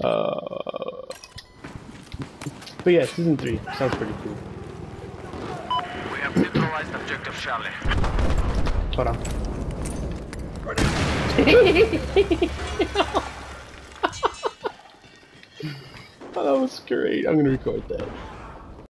Uh, but yeah, season three sounds pretty cool. We have neutralized objective Charlie. Hold on. oh, that was great. I'm gonna record that.